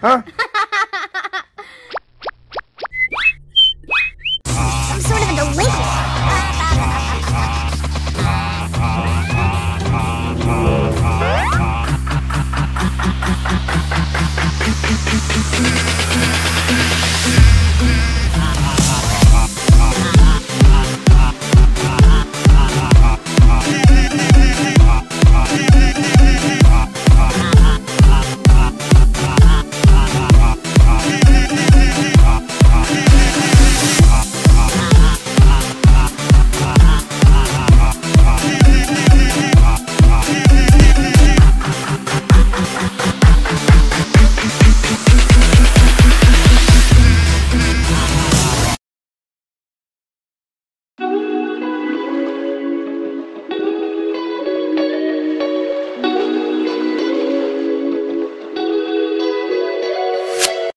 Huh?